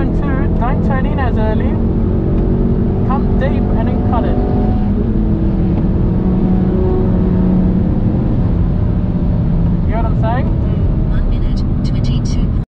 turn two, don't turn in as early. Come deep and then cut it. You know what I'm saying?